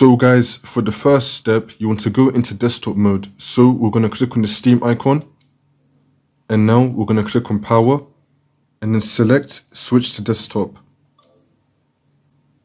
So guys, for the first step, you want to go into desktop mode. So we're going to click on the Steam icon. And now we're going to click on power and then select switch to desktop.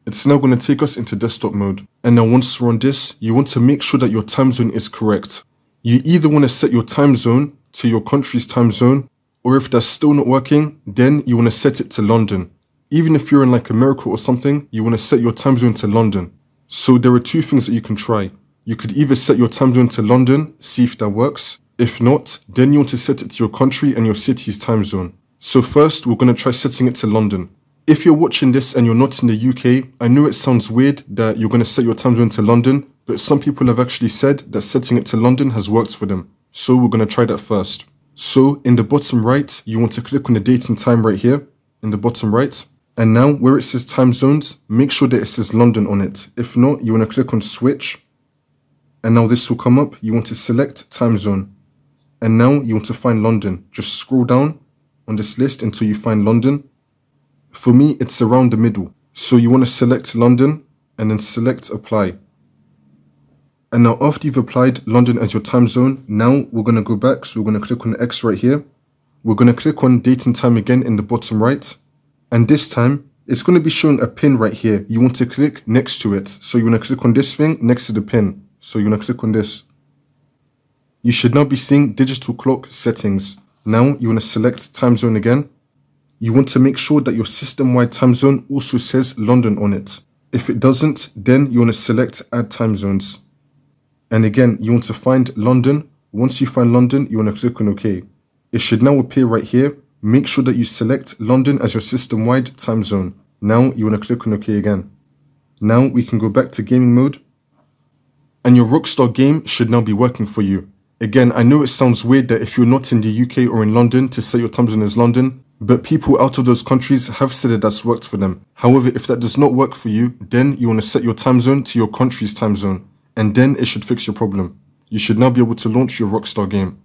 It's now going to take us into desktop mode. And now once we're on this, you want to make sure that your time zone is correct. You either want to set your time zone to your country's time zone, or if that's still not working, then you want to set it to London. Even if you're in like America or something, you want to set your time zone to London. So there are two things that you can try. You could either set your time zone to London, see if that works. If not, then you want to set it to your country and your city's time zone. So first, we're going to try setting it to London. If you're watching this and you're not in the UK, I know it sounds weird that you're going to set your time zone to London, but some people have actually said that setting it to London has worked for them. So we're going to try that first. So in the bottom right, you want to click on the date and time right here, in the bottom right. And now where it says time zones, make sure that it says London on it. If not, you want to click on switch. And now this will come up. You want to select time zone. And now you want to find London. Just scroll down on this list until you find London for me, it's around the middle. So you want to select London and then select apply. And now after you've applied London as your time zone, now we're going to go back. So we're going to click on X right here. We're going to click on date and time again in the bottom right. And this time, it's going to be showing a pin right here. You want to click next to it. So you want to click on this thing next to the pin. So you want to click on this. You should now be seeing digital clock settings. Now you want to select time zone again you want to make sure that your system-wide time zone also says London on it. If it doesn't, then you want to select add time zones. And again, you want to find London. Once you find London, you want to click on OK. It should now appear right here. Make sure that you select London as your system-wide time zone. Now you want to click on OK again. Now we can go back to gaming mode. And your Rockstar game should now be working for you. Again, I know it sounds weird that if you're not in the UK or in London to set your time zone as London, but people out of those countries have said that that's worked for them. However, if that does not work for you, then you want to set your time zone to your country's time zone, and then it should fix your problem. You should now be able to launch your Rockstar game.